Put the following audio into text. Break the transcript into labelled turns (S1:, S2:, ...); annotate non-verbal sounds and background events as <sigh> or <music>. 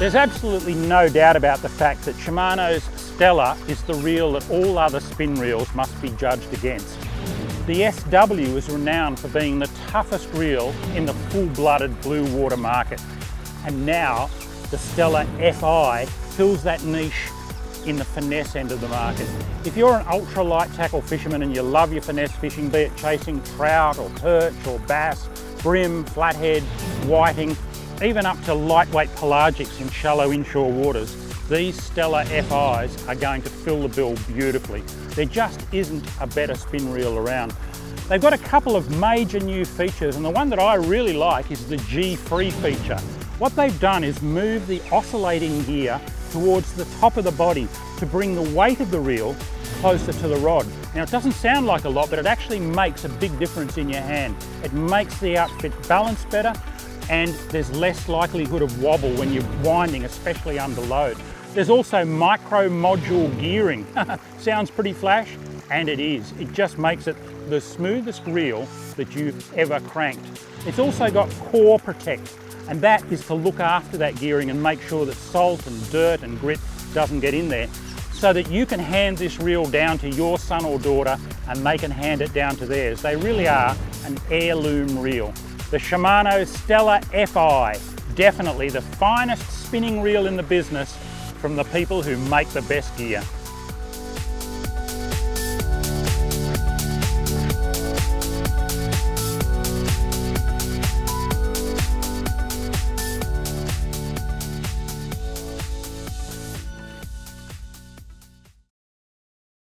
S1: There's absolutely no doubt about the fact that Shimano's Stella is the reel that all other spin reels must be judged against. The SW is renowned for being the toughest reel in the full-blooded blue water market. And now the Stella FI fills that niche in the finesse end of the market. If you're an ultra light tackle fisherman and you love your finesse fishing, be it chasing trout or perch or bass, bream, flathead, whiting, even up to lightweight pelagics in shallow inshore waters, these Stella FIs are going to fill the bill beautifully. There just isn't a better spin reel around. They've got a couple of major new features and the one that I really like is the G-Free feature. What they've done is move the oscillating gear towards the top of the body to bring the weight of the reel closer to the rod. Now it doesn't sound like a lot, but it actually makes a big difference in your hand. It makes the outfit balance better and there's less likelihood of wobble when you're winding, especially under load. There's also micro module gearing. <laughs> Sounds pretty flash, and it is. It just makes it the smoothest reel that you've ever cranked. It's also got core protect, and that is to look after that gearing and make sure that salt and dirt and grit doesn't get in there so that you can hand this reel down to your son or daughter and they can hand it down to theirs. They really are an heirloom reel. The Shimano Stella FI, definitely the finest spinning reel in the business from the people who make the best gear.